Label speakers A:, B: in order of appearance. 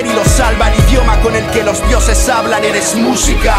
A: y lo salva el idioma con el que los dioses hablan, eres música.